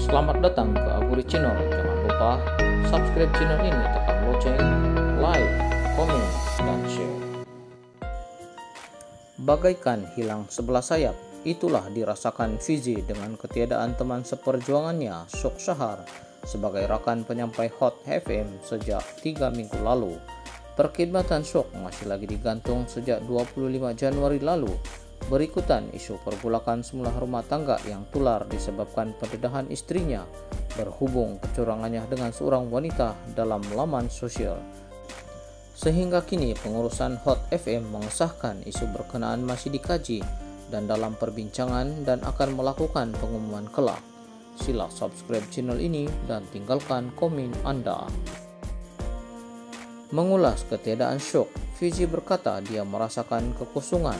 Selamat datang ke Aguri Channel. Jangan lupa subscribe channel ini, tekan lonceng, like, komen, dan share. Bagaikan hilang sebelah sayap, itulah dirasakan Fizi dengan ketiadaan teman seperjuangannya, Sok Syahar, sebagai rakan penyampai Hot FM sejak tiga minggu lalu. Perkhidmatan Sok masih lagi digantung sejak 25 Januari lalu Berikutan isu pergulakan semula rumah tangga yang tular disebabkan pendedahan istrinya berhubung kecurangannya dengan seorang wanita dalam laman sosial. Sehingga kini pengurusan Hot FM mengesahkan isu berkenaan masih dikaji dan dalam perbincangan dan akan melakukan pengumuman kelak. Sila subscribe channel ini dan tinggalkan komen Anda. Mengulas ketiadaan syok, Fiji berkata dia merasakan kekosongan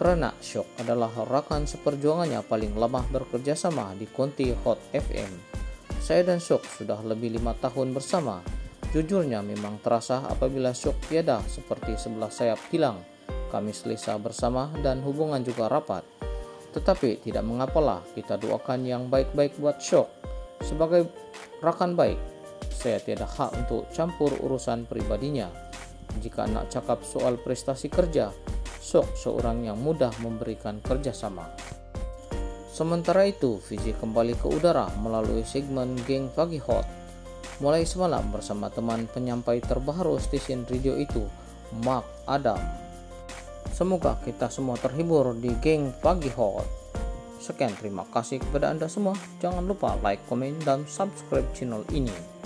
karena Shock adalah rakan seperjuangannya paling lama bekerja sama di Konti Hot FM. Saya dan Shock sudah lebih lima tahun bersama. Jujurnya memang terasa apabila Shock tiada seperti sebelah sayap hilang. Kami selesa bersama dan hubungan juga rapat. Tetapi tidak mengapalah kita doakan yang baik-baik buat Shock. Sebagai rakan baik, saya tidak hak untuk campur urusan pribadinya. Jika nak cakap soal prestasi kerja, Sok seorang yang mudah memberikan kerjasama. Sementara itu, Fizi kembali ke udara melalui segmen Geng Pagi Hot. Mulai semalam bersama teman penyampai terbaru stasiun radio itu, Mark Adam. Semoga kita semua terhibur di Geng Pagi Hot. Sekian terima kasih kepada Anda semua. Jangan lupa like, komen, dan subscribe channel ini.